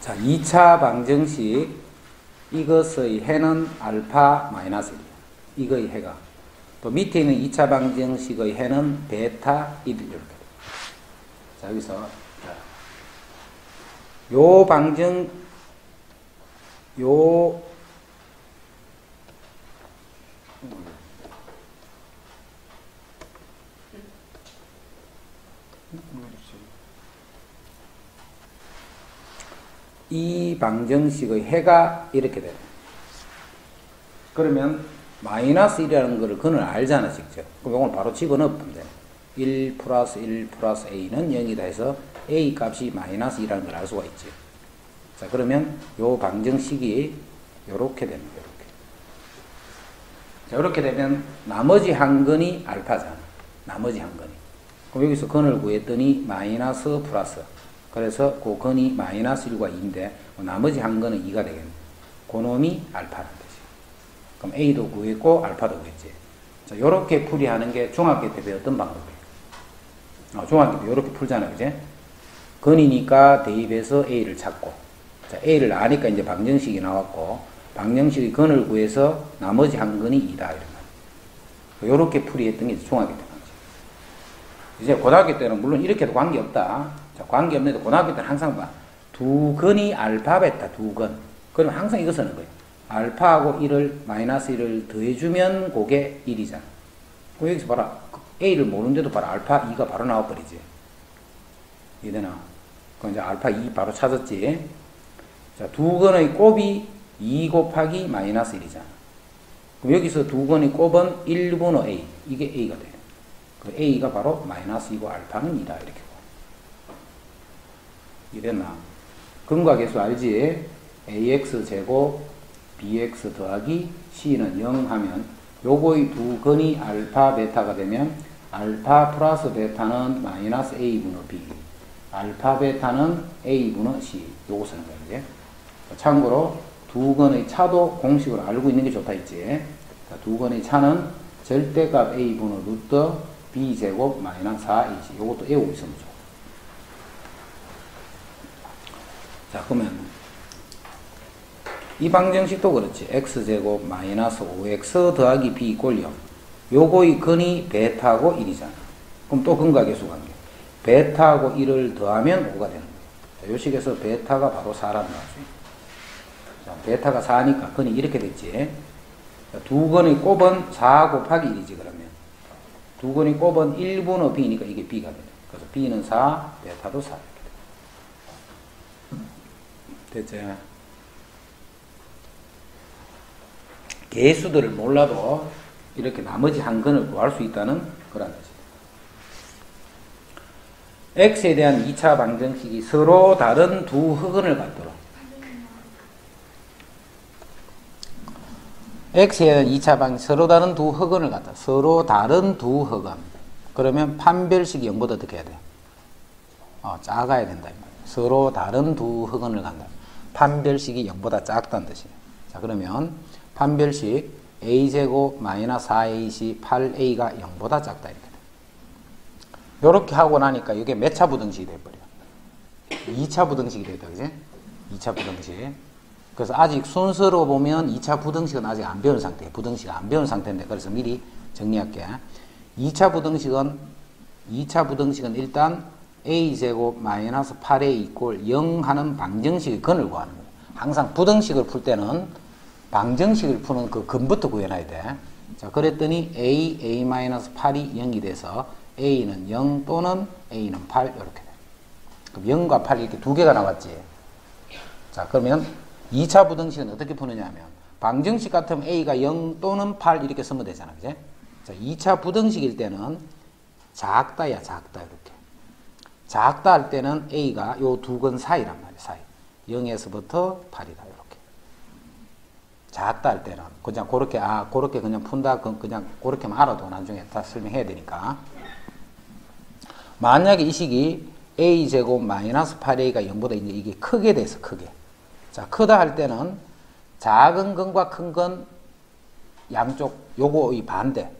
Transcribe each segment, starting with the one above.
자, 2차 방정식 이것의 해는 알파 마이너스 1이야. 이거의 해가. 또 밑에 있는 2차 방정식의 해는 베타 1 이렇게 돼. 자, 여기서 자, 요 방정 요 이 방정식의 해가 이렇게 돼요. 그러면 마이너스 1이라는 것을 그는 알잖아, 직접. 그럼 이걸 바로 집어넣으면 돼. 1 플러스 1 플러스 a는 0이다 해서 a 값이 마이너스 2라는 걸 알 수가 있지. 자, 그러면 요 방정식이 요렇게 거예요, 요렇게. 자, 이렇게 되면 나머지 한 근이 알파잖아. 나머지 한 근이. 그럼 여기서 근을 구했더니 마이너스 플러스. 그래서 그 근이 마이너스 1과 2인데 나머지 한 근은 2가 되겠네. 그놈이 알파라는 뜻이야. 그럼 A도 구했고 알파도 구했지. 자, 요렇게 풀이하는 게 중학교 때 배웠던 방법이에요. 어, 중학교 때 요렇게 풀잖아, 그지? 근이니까 대입해서 A를 찾고, 자, A를 아니까 이제 방정식이 나왔고, 방정식의 근을 구해서 나머지 한 근이 2다, 이런 거. 요렇게 풀이했던 게 중학교 때 방식. 이제 고등학교 때는 물론 이렇게도 관계없다. 자, 관계없는데 고등학교 때는 항상 봐. 두 근이 알파, 베타, 두 근. 그러면 항상 이거 쓰는 거예요. 알파하고 1을, 마이너스 1을 더해주면 그게 1이잖아. 그럼 여기서 봐라. A를 모르는데도 봐라. 알파 2가 바로 나와버리지. 이해되나? 그럼 이제 알파 2 바로 찾았지. 자, 두 근의 곱이 2 곱하기 마이너스 1이잖아. 그럼 여기서 두 근의 곱은 1분의 A. 이게 A가 돼. 그 A가 바로 마이너스 2고 알파는 2다. 이렇게. 이랬나? 근과 계수 알지? ax 제곱 bx 더하기 c는 0 하면 요거의 두 근이 알파 베타가 되면 알파 플러스 베타는 마이너스 a분의 b 알파 베타는 a분의 c. 요거 쓰는 거야 이제. 참고로 두 근의 차도 공식을 알고 있는 게 좋다 했지. 자, 두 근의 차는 절대값 a분의 루트 b 제곱 마이너스 4ac 요것도 외우고 있으면 좋아 자, 그러면 이 방정식도 그렇지. x제곱 마이너스 5x 더하기 b 이꼴 0. 요거의 근이 베타하고 1이잖아. 그럼 또 근과 계수 관계. 베타하고 1을 더하면 5가 되는 거예요. 식에서 베타가 바로 4라는 거지. 자, 베타가 4니까 근이 이렇게 됐지. 자, 두 근의 곱은 4 곱하기 1이지, 그러면. 두 근의 곱은 1분의 b니까 이게 b가 되네. 그래서 b는 4, 베타도 4. 됐지? 개수들을 몰라도 이렇게 나머지 한 근을 구할 수 있다는 그런 뜻이다. x에 대한 2차 방정식이 서로 다른 두 흑은을 갖도록 x에 대한 2차 방 서로 다른 두 흑은을 갖다 서로 다른 두 흑은 그러면 판별식이 0보다 어떻게 해야 돼? 어, 작아야 된다. 서로 다른 두 흑은을 간다. 판별식이 0보다 작다는 뜻이에요. 자, 그러면 판별식 a제곱 마이너스 4ac 8a가 0보다 작다. 이렇게 돼. 요렇게 하고 나니까 이게 몇 차 부등식이 돼버려. 2차 부등식이 됐다. 그지? 2차 부등식. 그래서 아직 순서로 보면 2차 부등식은 아직 안 배운 상태예요. 부등식 안 배운 상태인데 그래서 미리 정리할게. 2차 부등식은 2차 부등식은 일단 a제곱 마이너스 8a 이꼴 0 하는 방정식의 근을 구하는 거예요. 항상 부등식을 풀 때는 방정식을 푸는 그 근부터 구해놔야 돼. 자, 그랬더니 a, a 마이너스 8이 0이 돼서 a는 0 또는 a는 8 이렇게 돼. 그럼 0과 8 이렇게 두 개가 나왔지. 자, 그러면 2차 부등식은 어떻게 푸느냐 하면 방정식 같으면 a가 0 또는 8 이렇게 쓰면 되잖아. 그제? 자, 2차 부등식일 때는 작다야, 작다 이렇게. 작다 할 때는 A가 요 두 근 사이란 말이에요. 사이. 0에서부터 8이다. 이렇게. 작다 할 때는 그냥 그렇게 아 그렇게 그냥 푼다 그냥 그렇게만 알아도 나중에 다 설명해야 되니까. 만약에 이 식이 a 제곱 마이너스 8a가 0보다 이제 이게 크게 돼서 크게. 자 크다 할 때는 작은 근과 큰 근 양쪽 요거의 반대.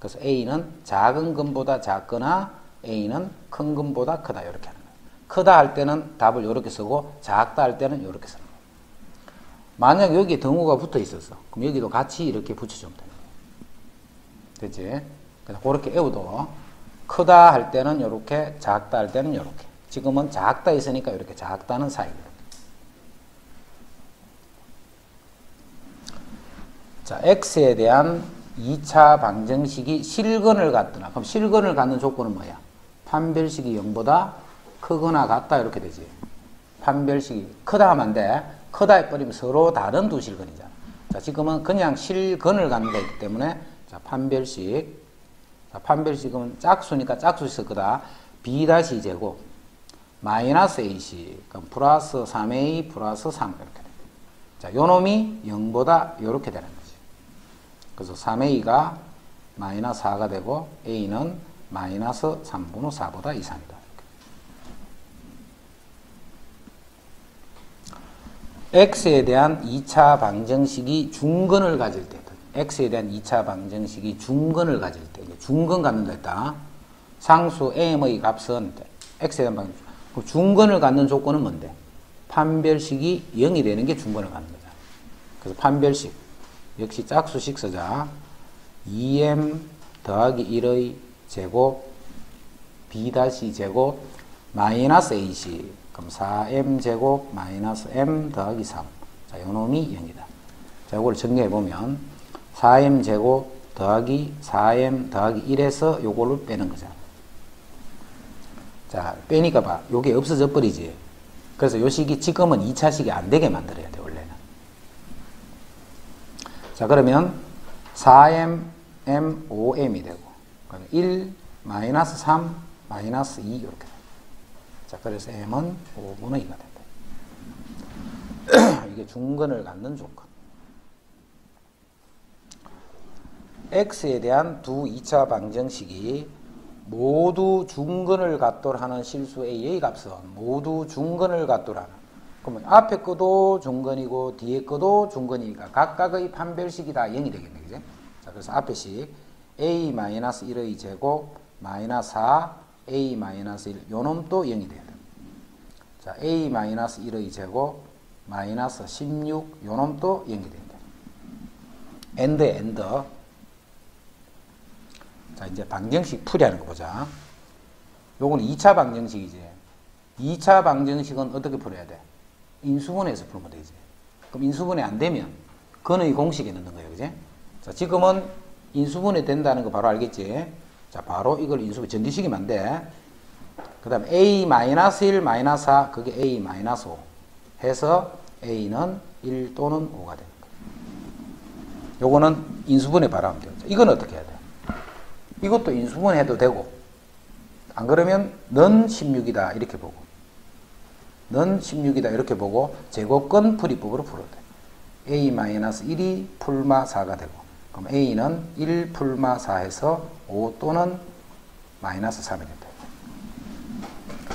그래서 a는 작은 근보다 작거나 a는 큰 근보다 크다 이렇게 하는 거예요. 크다 할 때는 답을 이렇게 쓰고 작다 할 때는 이렇게 쓰는 거예요. 만약 여기에 등호가 붙어 있었어. 그럼 여기도 같이 이렇게 붙여주면 되는 거예요. 됐지? 그래서 그렇게 애워도 크다 할 때는 이렇게 작다 할 때는 이렇게. 지금은 작다 있으니까 이렇게 작다는 사이. 자, x에 대한 2차 방정식이 실근을 갖더라. 그럼 실근을 갖는 조건은 뭐야? 판별식이 0보다 크거나 같다 이렇게 되지. 판별식이 크다 하면 안 돼. 크다 해버리면 서로 다른 두 실근이잖아. 자, 지금은 그냥 실근을 갖는 거기 때문에 자, 판별식. 자, 판별식은 짝수니까 짝수 있을 거다. b 다시 제곱 마이너스 a씩 그럼 플러스 3a 플러스 3 이렇게 돼. 자, 요 놈이 0보다 이렇게 되는 거지. 그래서 3a가 마이너스 4가 되고 a는 마이너스 3분의 4보다 이상이다. x에 대한 2차 방정식이 중근을 가질 때 x에 대한 2차 방정식이 중근을 가질 때 중근 갖는다 했다. 상수 m의 값은 x에 대한 방정식 중근을 갖는 조건은 뭔데? 판별식이 0이 되는 게 중근을 갖는 거잖아. 그래서 판별식 역시 짝수식 쓰자. 2m 더하기 1의 제곱 b 다시 제곱 마이너스 ac 그럼 4m 제곱 마이너스 m 더하기 3. 자, 요놈이 0이다. 자, 이걸 정리해 보면 4m 제곱 더하기 4m 더하기 1에서 요거를 빼는 거잖아. 자, 빼니까 봐. 요게 없어져 버리지. 그래서 요 식이 지금은 2차식이 안 되게 만들어야 돼, 원래는. 자, 그러면 4m, m, 5m이 되고, 1, 마이너스 3, 마이너스 2 이렇게 돼. 자, 그래서 m은 5분의 2가 된다. 이게 중근을 갖는 조건. x에 대한 두 2차 방정식이 모두 중근을 갖도록 하는 실수 a의 값은 모두 중근을 갖도록 하는 그러면 앞에 거도 중근이고 뒤에 거도 중근이니까 각각의 판별식이 다 0이 되겠네 그죠? 자, 그래서 앞에 식 a-1의 제곱 마이너스 4 a-1 요놈도 0이 돼야 돼. 자, a-1의 제곱 마이너스 16 요놈도 0이 된다. and and 자, 이제 방정식 풀이하는 거 보자. 요거는 2차 방정식이지. 2차 방정식은 어떻게 풀어야 돼? 인수분해해서 풀면 되지. 그럼 인수분해 안 되면 근의 공식에 넣는 거예요. 그지? 자, 지금은 인수분해 된다는 거 바로 알겠지? 자, 바로 이걸 인수분해 전기식이면 안 돼. 그 다음 a-1 마이너스 4 그게 a 마이너스 5 해서 a는 1 또는 5가 되는 거예요. 요거는 인수분해 바로 하면 돼요. 이건 어떻게 해야 돼? 이것도 인수분해도 되고 안 그러면 넌 16이다 이렇게 보고 넌 16이다 이렇게 보고 제곱근 풀이법으로 풀어도 돼. a-1이 풀마 4가 되고 그럼 a는 1 풀마 4에서 5 또는 마이너스 3이 된다.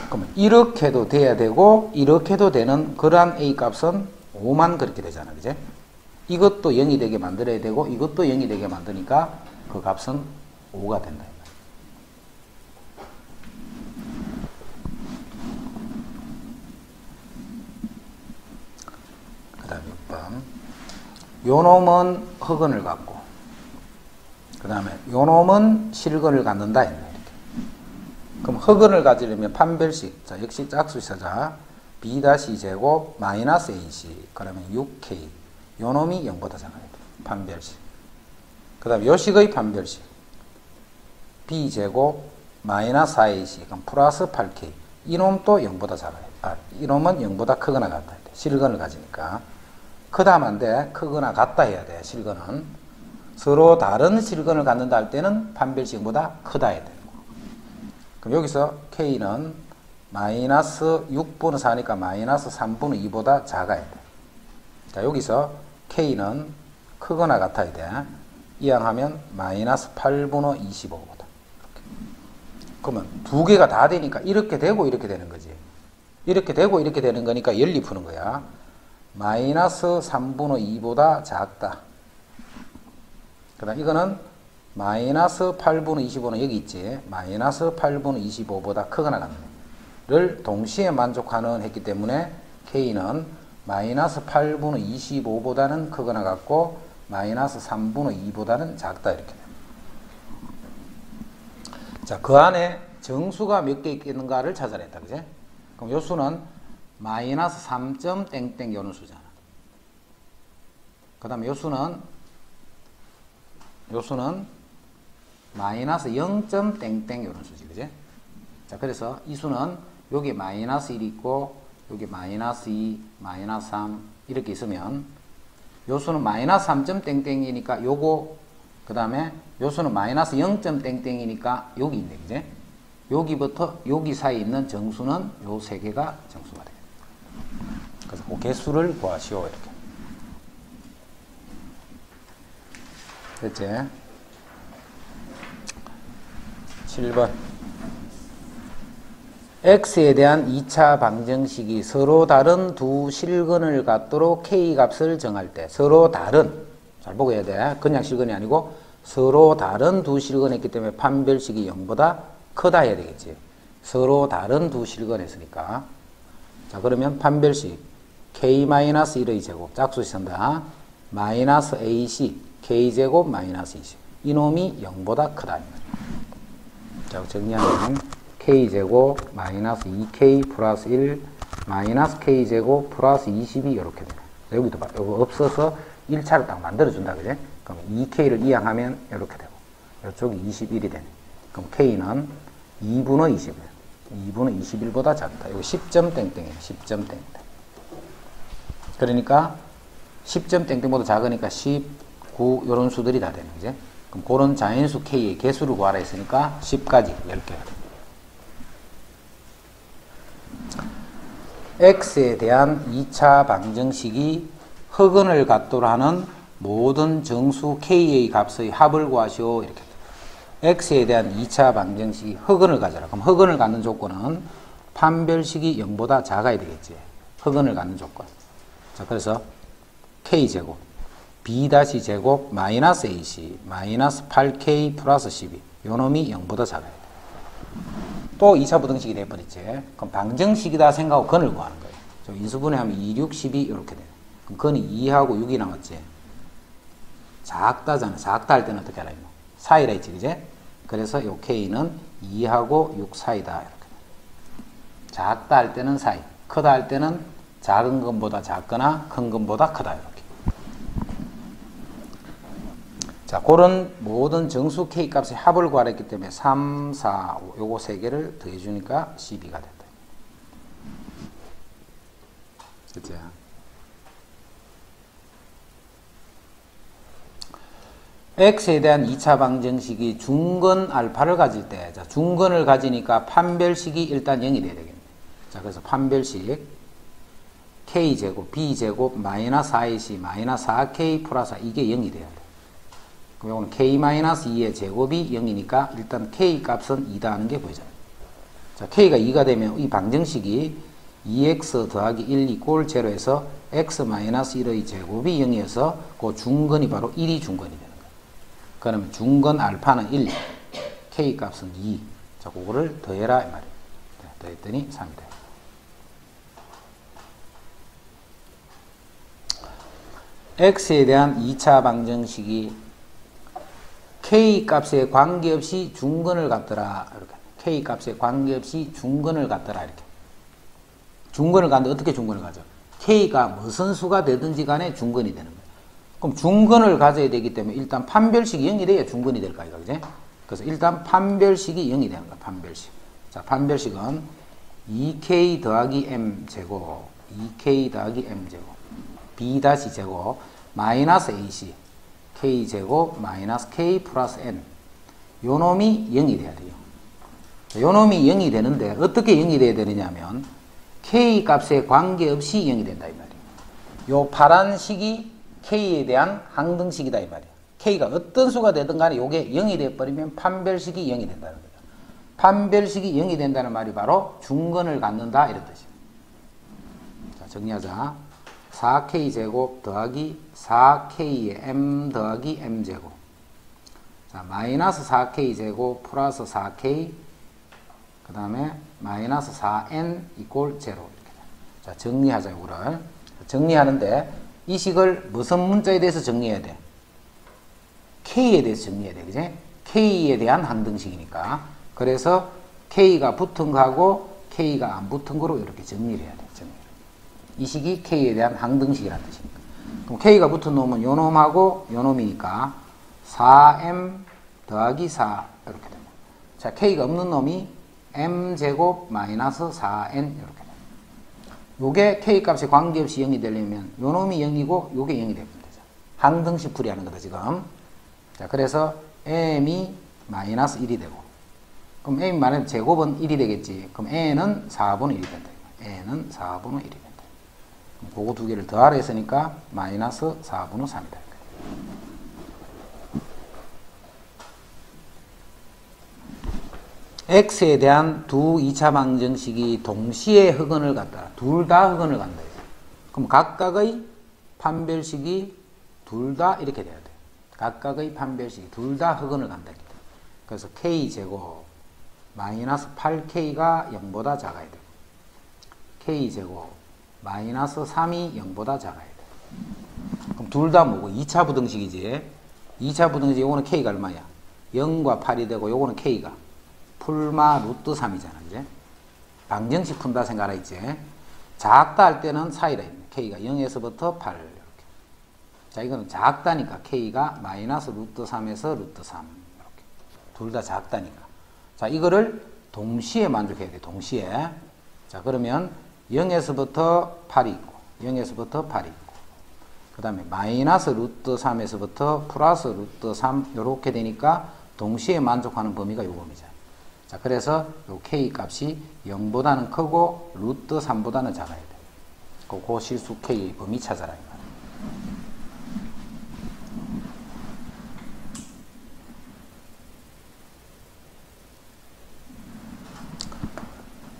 그러면 이렇게도 돼야 되고 이렇게도 되는 그러한 a 값은 5만 그렇게 되잖아. 그제? 이것도 0이 되게 만들어야 되고 이것도 0이 되게 만드니까 그 값은 5가 된다. 그 다음 6번. 요 놈은 흑은을 갖고, 그 다음에 요 놈은 실근을 갖는다. 이렇게. 그럼 흑은을 가지려면 판별식. 자, 역시 짝수사자. b-제곱 마이너스 ac. 그러면 6k. 요 놈이 0보다 작아야 돼. 판별식. 그 다음 요식의 판별식. b제곱 마이너스 4ac 그럼 플러스 8k 이놈도 0보다 작아요. 아, 이놈은 0보다 크거나 같다. 실근을 가지니까. 크다 하면 안 돼. 크거나 같다 해야 돼. 실근은. 서로 다른 실근을 갖는다 할 때는 판별식보다 크다 해야 돼. 그럼 여기서 k는 마이너스 6분의 4니까 마이너스 3분의 2보다 작아야 돼. 자, 여기서 k는 크거나 같아야 돼. 이항하면 마이너스 8분의 25. 그러면 두 개가 다 되니까 이렇게 되고 이렇게 되는 거지. 이렇게 되고 이렇게 되는 거니까 열리 푸는 거야. 마이너스 3분의 2보다 작다. 그 다음 이거는 마이너스 8분의 25는 여기 있지. 마이너스 8분의 25보다 크거나 같네. K를 동시에 만족하는 했기 때문에 K는 마이너스 8분의 25보다는 크거나 같고 마이너스 3분의 2보다는 작다 이렇게 됩니다. 자, 그 안에 정수가 몇 개 있겠는가를 찾아냈다. 그지? 그럼 요 수는 마이너스 3. 땡땡 요는 수잖아. 그 다음에 요 수는 요 수는 마이너스 0. 땡땡 요런 수지. 그지? 자, 그래서 이 수는 여기 마이너스 1 있고 여기 마이너스 2, 마이너스 3 이렇게 있으면 요 수는 마이너스 3. 땡땡이니까 요거 그 다음에 요 수는 마이너스 0. 땡땡이니까 여기 있네. 그지? 여기부터 여기 사이에 있는 정수는 요 세 개가 정수가 돼요. 그래서 그 개수를 구하시오 이렇게. 됐지? 7번. X에 대한 2차 방정식이 서로 다른 두 실근을 갖도록 k 값을 정할 때 서로 다른 잘 보고 해야 돼. 그냥 실근이 아니고 서로 다른 두 실근이 있기 때문에 판별식이 0보다 크다 해야 되겠지. 서로 다른 두 실근 했으니까. 자 그러면 판별식 k-1의 제곱 짝수시 쓴다. 마이너스 ac k제곱 마이너스 20 이놈이 0보다 크다 자 정리하면 k제곱 마이너스 2k 플러스 1 마이너스 k제곱 플러스 20이 이렇게 돼요. 여기도 봐. 이거 없어서 1차를 딱 만들어준다. 그지? 그럼 2k를 이항하면 이렇게 되고 이쪽이 21이 되네. 그럼 k는 2분의 21. 2분의 21보다 작다. 이거 10점 땡땡이에요. 10점 땡땡. 그러니까 10점 땡땡보다 작으니까 19 이런 수들이 다 되는 거지. 그럼 그런 자연수 k의 개수를 구하라 했으니까 10까지 10개가 돼. x에 대한 2차 방정식이 흑은을 갖도록 하는 모든 정수 k의 값의 합을 구하시오 이렇게 x에 대한 2차 방정식이 흑은을 가져라. 그럼 흑은을 갖는 조건은 판별식이 0보다 작아야 되겠지. 흑은을 갖는 조건. 자 그래서 k제곱 b 다시 제곱 마이너스 ac 마이너스 8k 플러스 12 요놈이 0보다 작아야 돼 또 2차 부등식이 돼버렸지. 그럼 방정식이다 생각하고 근을 구하는 거예요. 인수분해하면 2, 6, 12 이렇게 돼. 그럼 근이 2하고 6이 남았지. 작다잖아. 작다 할 때는 어떻게 알아요? 사이라 했지, 그제? 그래서 요 K는 2하고 6 사이다. 이렇게. 작다 할 때는 사이. 크다 할 때는 작은 것보다 작거나 큰 것보다 크다. 이렇게. 자, 그런 모든 정수 K 값의 합을 구하랬기 때문에 3, 4, 5 요거 세 개를 더해 주니까 12가 된다. 그죠? x에 대한 2차 방정식이 중근 알파를 가질 때, 자, 중근을 가지니까 판별식이 일단 0이 돼야 되겠네. 자, 그래서 판별식 k제곱, b제곱, 마이너스 4ac, 마이너스 4k 플러스 이게 0이 돼야 돼. 이거는 k-2의 제곱이 0이니까 일단 k 값은 2다 하는 게 보이잖아요. 자, k가 2가 되면 이 방정식이 2x 더하기 1 이꼴 제로에서 x-1의 제곱이 0이어서 그 중근이 바로 1이 중근이 되는 거예요. 그러면 중근 알파는 1, k 값은 2. 자, 그거를 더해라 이 말이에요. 네, 더했더니 3이 돼요. x에 대한 2차 방정식이 k 값에 관계없이 중근을 갖더라. 이렇게. k 값에 관계없이 중근을 갖더라. 이렇게. 중근을 갖는데 어떻게 중근을 가져? k가 무슨 수가 되든지 간에 중근이 되는 거예요. 그럼 중근을 가져야 되기 때문에 일단 판별식이 0이 돼야 중근이 될 거예요. 그지? 그래서 일단 판별식이 0이 되는 거야. 판별식. 자, 판별식은 2k 더하기 m 제곱, 2k 더하기 m 제곱, b 다시 제곱, 마이너스 ac. K제곱 마이너스 k 플러스 n 요 놈이 0이 돼야 돼요. 요 놈이 0이 되는데 어떻게 0이 돼야 되느냐면 k 값에 관계없이 0이 된다 이 말이에요. 요 파란 식이 k에 대한 항등식이다 이 말이에요. k가 어떤 수가 되든 간에 요게 0이 돼 버리면 판별식이 0이 된다는 거예요. 판별식이 0이 된다는 말이 바로 중근을 갖는다 이런 뜻이에요. 자, 정리하자. 4k제곱 더하기 4k의 m 더하기 m제곱 자 마이너스 4k제곱 플러스 4k 그 다음에 마이너스 4n 이꼴 0 이렇게 돼. 자, 정리하자 이거를. 정리하는데 이 식을 무슨 문자에 대해서 정리해야 돼? k에 대해서 정리해야 돼. 그지? k에 대한 항등식이니까. 그래서 k가 붙은 거하고 k가 안 붙은 거로 이렇게 정리를 해야 돼. 정리를. 이 식이 k에 대한 항등식이라는 뜻이니까. 그럼 k가 붙은 놈은 요 놈하고 요 놈이니까 4m 더하기 4 이렇게 됩니다. 자, k가 없는 놈이 m제곱 마이너스 4n 이렇게 됩니다. 요게 k 값에 관계없이 0이 되려면 요 놈이 0이고 요게 0이 되면 되죠. 항등식 풀이하는 거다 지금. 자, 그래서 m이 마이너스 1이 되고 그럼 m 마이너스 제곱은 1이 되겠지. 그럼 n은 4분의 1이 된다. n은 4분의 1이 그거 두 개를 더하라 했으니까 마이너스 4분의 3이다. x에 대한 두 2차 방정식이 동시에 흑원을 갖다. 둘 다 흑원을 간다. 그럼 각각의 판별식이 둘 다 이렇게 돼야 돼. 각각의 판별식이 둘 다 흑원을 간다. 그래서 k제곱 마이너스 8k가 0보다 작아야 돼. k제곱 마이너스 3이 0보다 작아야 돼. 그럼 둘 다 뭐고? 2차 부등식이지. 2차 부등식 요거는 k가 얼마야? 0과 8이 되고 요거는 k가 풀마 루트 3이잖아. 이제. 방정식 푼다 생각하라 있지. 작다 할 때는 사이라 있네. k가 0에서부터 8 이렇게. 자, 이거는 작다니까 k가 마이너스 루트 3에서 루트 3 이렇게. 둘 다 작다니까. 자, 이거를 동시에 만족해야 돼. 동시에. 자, 그러면 0에서부터 8이 있고 0에서부터 8이 있고 그 다음에 마이너스 루트 3에서부터 플러스 루트 3 이렇게 되니까 동시에 만족하는 범위가 요 범위죠. 자, 그래서 요 k 값이 0보다는 크고 루트 3보다는 작아야 돼. 그, 그 실수 k 범위 찾아라. 이 말이야.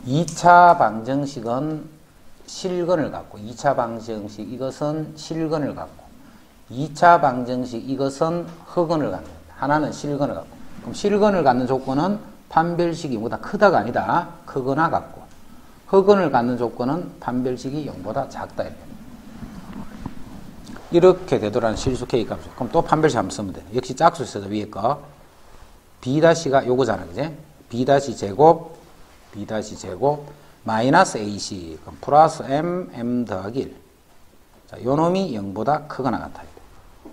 2차 방정식은 실근을 갖고 2차 방정식 이것은 실근을 갖고 2차 방정식 이것은 흑근을 갖는 하나는 실근을 갖고. 그럼 실근을 갖는 조건은 판별식이 보다? 크다가 아니다. 크거나 같고. 흑근을 갖는 조건은 판별식이 0보다 작다 이렇게. 되더라는 실수 K 값 그럼 또 판별식 한번 쓰면 돼 역시 짝수 써서 위에 거 B-가 요거잖아 그지 B- 제곱 b 다시 제곱 마이너스 ac 그럼 플러스 m m 더하기 1. 자, 요 놈이 0보다 크거나 같아야 돼.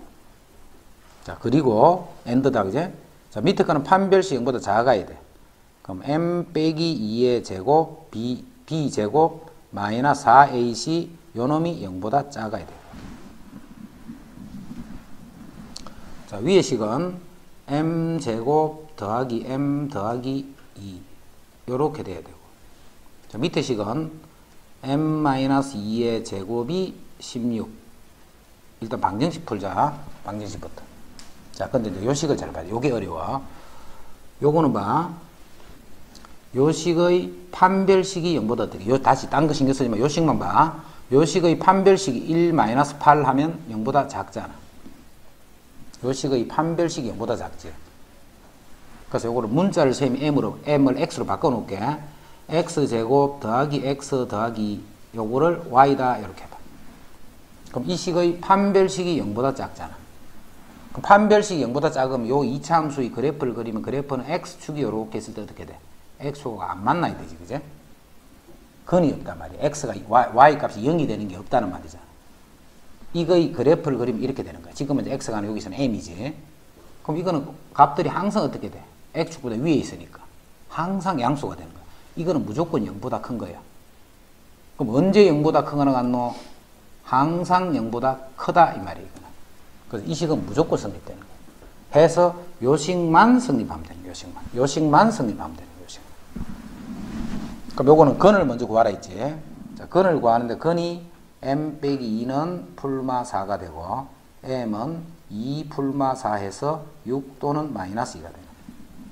자, 그리고 엔드다 그제? 자, 밑에 거는 판별식 0보다 작아야 돼. 그럼 m 빼기 2의 제곱 b b 제곱 마이너스 4ac 요 놈이 0보다 작아야 돼. 자, 위의 식은 m 제곱 더하기 m 더하기 2 요렇게 돼야 되고. 자, 밑에 식은 m-2의 제곱이 16 일단 방정식 풀자. 방정식부터. 자 근데 이제 요 식을 잘 봐야 돼. 요게 어려워. 요거는 봐. 요식의 판별식이 0보다 어떻게? 요 다시 딴 거 신경 쓰지 마. 요식만 봐. 요식의 판별식이 1 8 하면 0보다 작잖아. 요식의 판별식이 0보다 작지 그래서 요거를 문자를 셈이 m으로 m을 x로 바꿔 놓을게. x제곱 더하기 x 더하기 요거를 y다 이렇게 봐. 그럼 이 식의 판별식이 0보다 작잖아. 그럼 판별식이 0보다 작으면 요 이차함수의 그래프를 그리면 그래프는 x축이 요렇게 있을 때 어떻게 돼? x가 안 만나야 되지, 그제? 근이 없단 말이야. x가 y, y 값이 0이 되는 게 없다는 말이잖아. 이거의 그래프를 그리면 이렇게 되는 거야. 지금은 이제 x가 여기서는 m이지. 그럼 이거는 값들이 항상 어떻게 돼? X축보다 위에 있으니까 항상 양수가 되는 거야. 이거는 무조건 0보다 큰 거야. 그럼 언제 0보다 크거나 같노? 항상 0보다 크다 이 말이에요. 그래서 이 식은 무조건 성립되는 거야. 해서 요식만 성립하면 되는 요식만. 요식만 성립하면 되는 요식. 그럼 요거는 근을 먼저 구하라 했지. 자, 근을 구하는데 근이 m 빼기 2는 풀마 4가 되고 m은 2 풀마 4 해서 6 또는 마이너스 2가 되는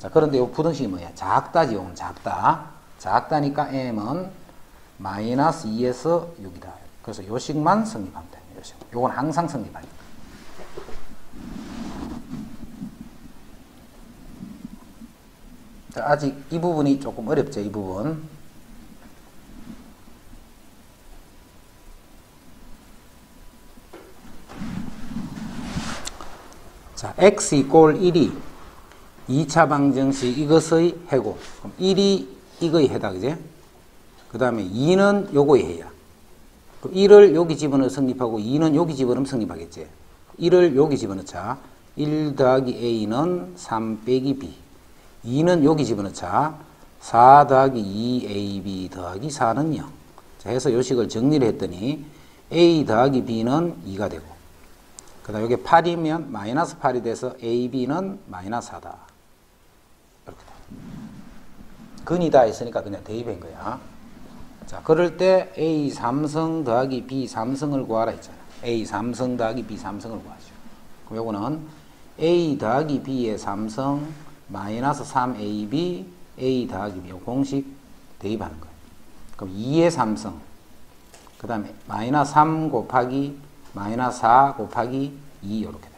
자, 그런데 이 부등식이 뭐야? 작다지, 요 작다. 작다니까 m은 마이너스 2에서 6이다. 그래서 요 식만 성립하면 돼. 요 식. 요건 항상 성립하니까. 자, 아직 이 부분이 조금 어렵죠, 이 부분. 자, x 이꼴 1이 2차 방정식 이것의 해고. 그럼 1이 이거의 해다, 그제? 그 다음에 2는 요거의 해야. 그럼 1을 여기 집어넣어 성립하고 2는 여기 집어넣으면 성립하겠지. 1을 여기 집어넣자. 1 더하기 a는 3 빼기 b. 2는 여기 집어넣자. 4 더하기 2ab 더하기 4는 0. 자, 해서 요식을 정리를 했더니 a 더하기 b는 2가 되고 그 다음 여기 8이면 마이너스 8이 돼서 ab는 마이너스 4다. 이렇게 돼. 근이다 했으니까 그냥 대입한 거야. 자, 그럴 때 a 3성 더하기 b 3성을 구하라 했잖아. a 3성 더하기 b 3성을 구하죠. 그럼 요거는 a 더하기 b의 3성 마이너스 3ab a 더하기 b 요 공식 대입하는 거예요. 그럼 2의 3성 그 다음에 마이너스 3 곱하기 마이너스 4 곱하기 2 이렇게 돼요.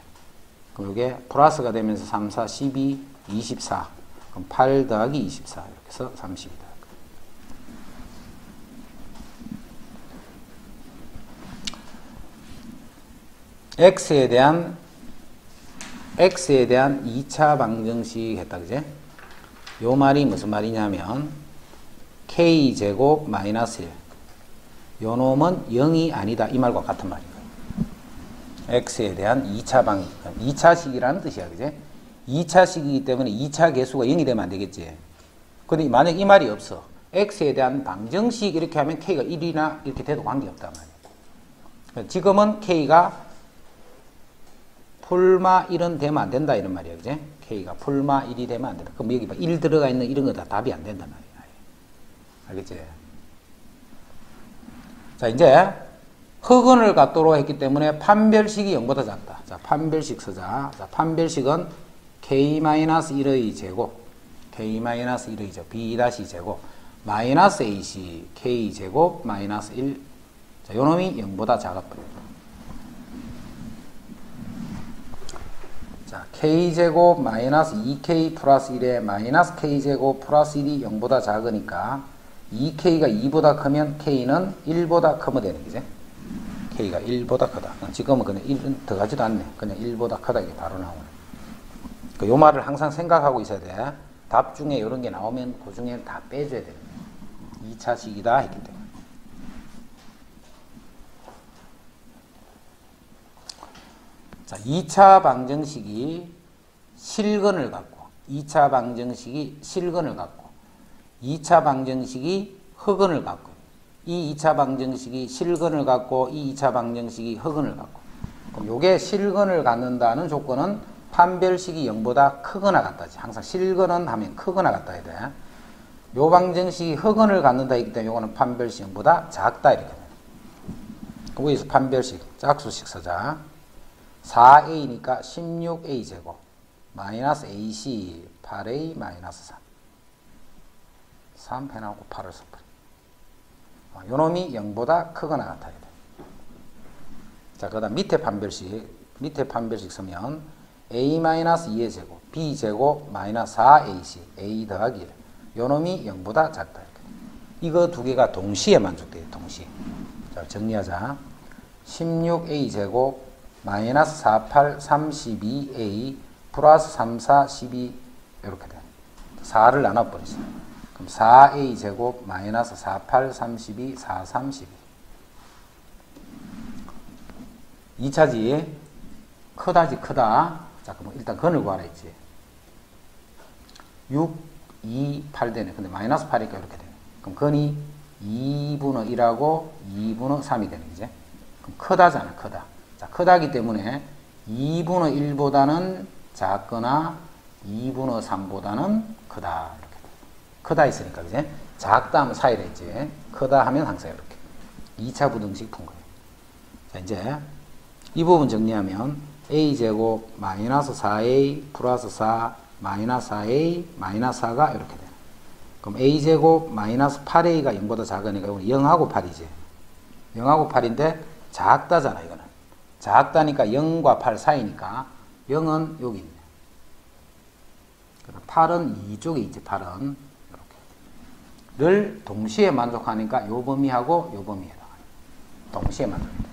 그럼 이게 플러스가 되면서 3, 4, 12, 24 그럼 8 더하기 24 이렇게 해서 30이다. x에 대한 x에 대한 2차 방정식 했다 그제? 요 말이 무슨 말이냐면 k제곱 마이너스 1. 요 놈은 0이 아니다. 이 말과 같은 말인 거예요. x에 대한 2차 방, 2차식이라는 뜻이야. 그제? 2차식이기 때문에 2차 개수가 0이 되면 안 되겠지. 근데 만약 이 말이 없어. x에 대한 방정식 이렇게 하면 k가 1이나 이렇게 돼도 관계없단 말이야. 지금은 k가 풀마 1은 되면 안 된다 이런 말이야. 그제? k가 풀마 1이 되면 안 된다. 그럼 여기 봐. 1 들어가 있는 이런 거 다 답이 안 된단 말이야. 알겠지? 자, 이제 흑은을 갖도록 했기 때문에 판별식이 0보다 작다. 자, 판별식 쓰자. 자, 판별식은 k-1의 제곱, k-1의 제곱, b 제곱, 마이너스 ac, k 제곱, 마이너스 1. 자, 요 놈이 0보다 작아버려. 자, k제곱 마이너스 2k 플러스 1에 마이너스 k제곱 플러스 1이 0보다 작으니까 2k가 2보다 크면 k는 1보다 크면 되는 거지. k가 1보다 크다. 지금은 그냥 1은 더가지도 않네. 그냥 1보다 크다 이게 바로 나오네. 그 요 말을 항상 생각하고 있어야 돼. 답 중에 이런 게 나오면 그 중에 다 빼줘야 돼. 2차식이다 했기 때문에. 자, 2차 방정식이 실근을 갖고 2차 방정식이 실근을 갖고 2차 방정식이 흑은을 갖고 이 2차 방정식이 실근을 갖고 이 2차 방정식이 흑은을 갖고 그럼 요게 실근을 갖는다는 조건은 판별식이 0보다 크거나 같다지. 항상 실근은 하면 크거나 같다 해야 돼. 요 방정식이 흑은을 갖는다 했기 때문에 요거는 판별식 0보다 작다 이렇게 돼. 여기서 판별식 짝수식 쓰자. 4a니까 16a 제곱 마이너스 ac 8a 마이너스 3 3 해나고 8을 써버려. 어, 요놈이 0보다 크거나 같아야 돼. 자, 그 다음 밑에 판별식, 밑에 판별식 쓰면 a-2의 제곱, b 제곱 마이너스 4ac, a 더하기 1. 요 놈이 0보다 작다. 이거 두 개가 동시에 만족돼요, 동시에. 자, 정리하자. 16a 제곱 마이너스 48, 32a 플러스 3, 4, 12 이렇게 돼. 4를 나눠버리죠. 그럼 4a 제곱 마이너스 48, 32, 4, 32. 2차지 크다지 크다. 자, 그럼 일단 근을 구하라 했지. 6, 2, 8 되네. 근데 마이너스 8이니까 이렇게 되네. 그럼 근이 2분의 1하고 2분의 3이 되는 거지. 그럼 크다잖아, 크다. 자, 크다기 때문에 2분의 1보다는 작거나 2분의 3보다는 크다. 크다 있으니까, 그제? 작다 하면 사이를 했지. 크다 하면 항상 이렇게. 2차 부등식 푼 거예요. 자, 이제 이 부분 정리하면 a제곱 마이너스 4a 플러스 4 마이너스 4a 마이너스 4가 이렇게 돼요. 그럼 a제곱 마이너스 8a가 0보다 작으니까 이건 0하고 8이지. 0하고 8인데 작다잖아, 이거는. 작다니까 0과 8 사이니까 0은 여기 있네. 8은 이쪽에 있지, 8은. 를 동시에 만족하니까 요 범위하고 요 범위에 해당합니다. 동시에 만족합니다.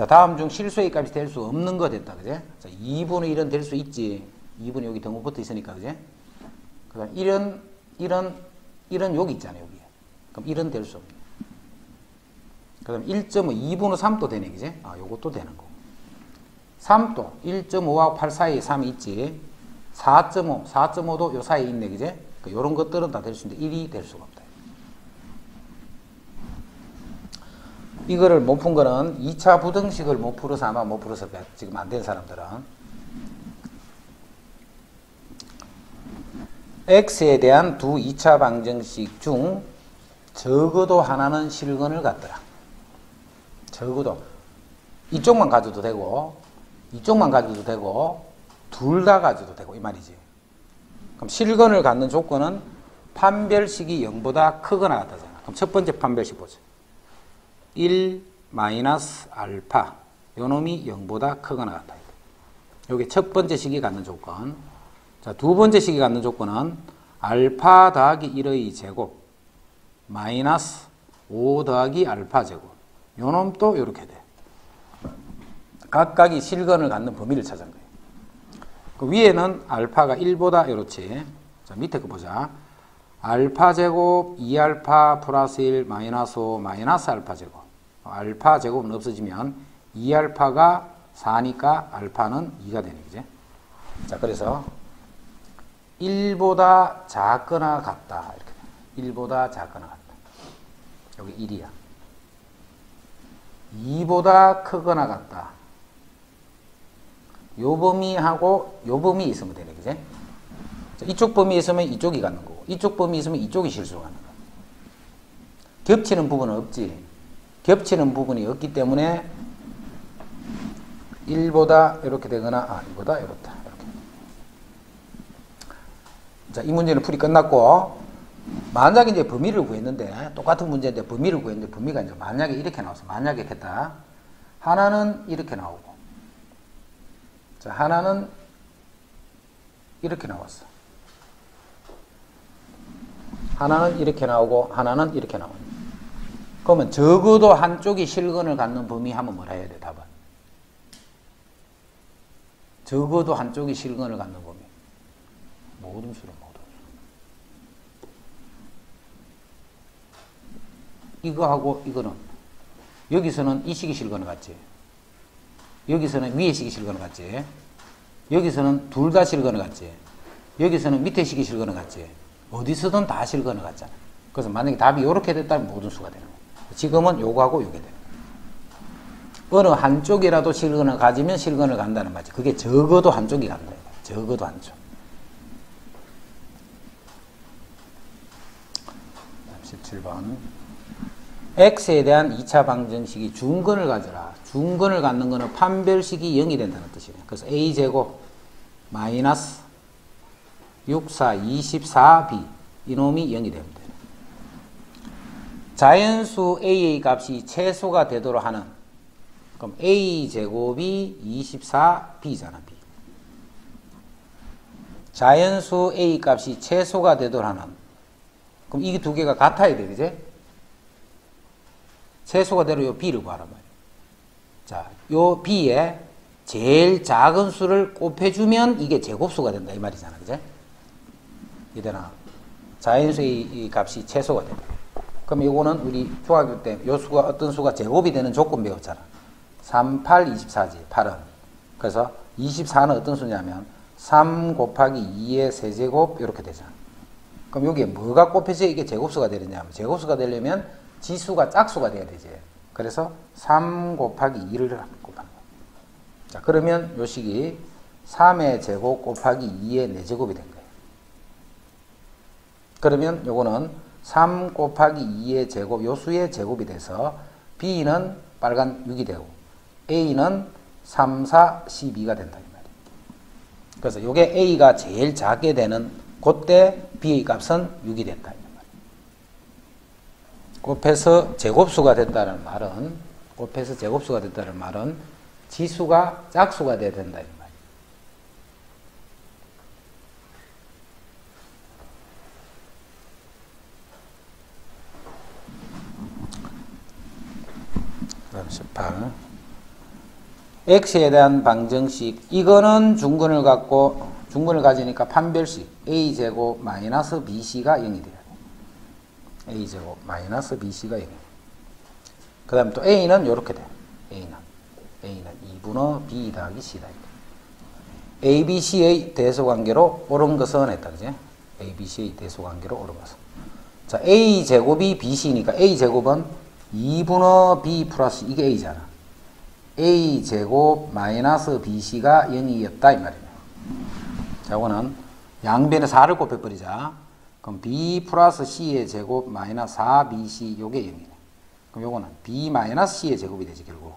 자, 다음 중 실수의 값이 될 수 없는 거 됐다. 그제? 자, 2분의 1은 될 수 있지. 2분이 여기 등호 붙어 있으니까. 그제? 그 다음 1은, 1은, 1은 여기 있잖아요. 여기. 그럼 1은 될 수 없네. 그 다음 1.5, 2분의 3도 되네. 그제? 아, 요것도 되는 거. 3도 1.5하고 8 사이에 3이 있지. 4.5, 4.5도 요 사이에 있네. 그제? 그 요런 것들은 다 될 수 있는데 1이 될 수가 없다. 이거를 못 푼 거는 2차 부등식을 못 풀어서 아마 못 풀어서 지금 안 된 사람들은 x에 대한 두 2차 방정식 중 적어도 하나는 실근을 갖더라. 적어도 이쪽만 가져도 되고 이쪽만 가져도 되고 둘 다 가져도 되고 이 말이지. 그럼 실근을 갖는 조건은 판별식이 0보다 크거나 같다잖아. 그럼 첫 번째 판별식 보자. 1 마이너스 알파 요 놈이 0보다 크거나 같다. 요게 첫 번째 식이 갖는 조건. 자, 두 번째 식이 갖는 조건은 알파 더하기 1의 제곱 마이너스 5 더하기 알파 제곱. 요 놈도 이렇게 돼. 각각이 실근을 갖는 범위를 찾은 거예요. 그 위에는 알파가 1보다 이렇지. 자, 밑에 거 보자. 알파 제곱 2알파 플러스 1 마이너스 5 마이너스 알파 제곱. 알파 제곱은 없어지면 2알파가 4니까 알파는 2가 되는 거지. 자, 그래서 1보다 작거나 같다. 이렇게. 1보다 작거나 같다. 여기 1이야. 2보다 크거나 같다. 요 범위하고 요 범위 있으면 되네. 그지? 이쪽 범위 있으면 이쪽이 갖는 거고, 이쪽 범위 있으면 이쪽이 실수가 하는 거. 겹치는 부분은 없지. 겹치는 부분이 없기 때문에 1보다 이렇게 되거나, 아, 이보다 이렇다. 이렇게. 자, 이 문제는 풀이 끝났고, 만약에 이제 범위를 구했는데, 똑같은 문제인데 범위를 구했는데, 범위가 이제 만약에 이렇게 나왔어. 만약에 했다. 하나는 이렇게 나오고, 자, 하나는 이렇게 나왔어. 하나는 이렇게 나오고, 하나는 이렇게 나오네. 그러면 적어도 한쪽이 실근을 갖는 범위 하면 뭐라 해야 돼, 답은? 적어도 한쪽이 실근을 갖는 범위. 모든 수로 모든 수. 이거하고 이거는 여기서는 이 식이 실근을 갖지. 여기서는 위에 식이 실근을 갖지. 여기서는 둘 다 실근을 갖지. 여기서는 밑에 식이 실근을 갖지. 어디서든 다 실근을 갖잖아. 그래서 만약에 답이 이렇게 됐다면 모든 수가 되는. 지금은 요거하고 요게 거야. 어느 한쪽이라도 실근을 가지면 실근을 간다는 말이지. 그게 적어도 한쪽이 간다. 적어도 한쪽. 17번. x에 대한 2차 방정식이 중근을 가져라. 중근을 갖는 것은 판별식이 0이 된다는 뜻이네. 그래서 a제곱 마이너스 6, 4, 24b 이놈이 0이 됩니다. 자연수 a의 값이 최소가 되도록 하는 그럼 a제곱이 24b잖아. b. 자연수 a 값이 최소가 되도록 하는 그럼 이두 개가 같아야 돼. 그제? 최소가 되로 요 b를 구하란 말이야. 자, 요 b에 제일 작은 수를 곱해주면 이게 제곱수가 된다. 이 말이잖아. 그제? 이되나 자연수의 값이 최소가 된다. 그럼 이거는 우리 중학교 때 요 수가 어떤 수가 제곱이 되는 조건 배웠잖아. 3, 8, 24지. 8은. 그래서 24는 어떤 수냐면 3 곱하기 2의 세제곱 이렇게 되잖아. 그럼 여기에 뭐가 곱해져 이게 제곱수가 되느냐 면 제곱수가 되려면 지수가 짝수가 돼야 되지. 그래서 3 곱하기 2를 곱하는 거야. 자, 그러면 요 식이 3의 제곱 곱하기 2의 4제곱이 된 거예요. 그러면 요거는 3 곱하기 2의 제곱, 요 수의 제곱이 돼서 B는 빨간 6이 되고 A는 3, 4, 12가 된다. 이 말이에요. 그래서 요게 A가 제일 작게 되는 그때 B의 값은 6이 된다. 곱해서 제곱수가 됐다는 말은 곱해서 제곱수가 됐다는 말은 지수가 짝수가 돼야 된다. 이 말이에요. 그다음 18. x에 대한 방정식 이거는 중근을 갖고 중근을 가지니까 판별식 a 제곱 마이너스 bc가 0이 돼요. a 제곱 마이너스 bc가 0. 그 다음에 또 a는 이렇게 돼요. a는 a는 2분의 b 더하기 c다. a, b, c의 대소관계로 옳은 것은 했다. 그지? a, b, c의 대소관계로 옳은 것은. 자, a 제곱이 bc니까 a 제곱은 2분의 b 플러스 이게 a잖아. a 제곱 마이너스 bc가 0이었다 이 말이에요. 자, 이거는 양변에 4를 곱해버리자. 그럼 b 플러스 c의 제곱 마이너스 4bc 요게 0이네. 그럼 요거는 b 마이너스 c의 제곱이 되지 결국.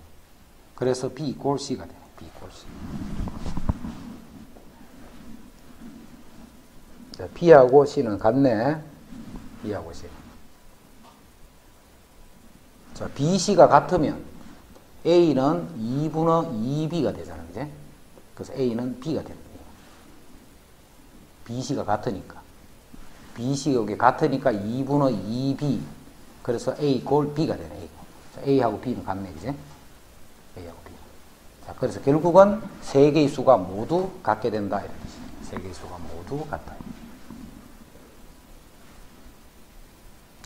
그래서 b 이꼴 c가 돼. b 이꼴 c. 자, b하고 c는 같네. b하고 c. 자, bc가 같으면 a는 2분의 2b가 되잖아. 그지? 그래서 a는 b가 되는 거예요. bc가 같으니까. bc가 여기 같으니까 2분의 2b. 그래서 a 골 b가 되네. A. 자, a하고 b는 같네. 그지? a하고 b. 자, 그래서 결국은 세 개의 수가 모두 같게 된다. 이런 뜻이에요. 세 개의 수가 모두 같다.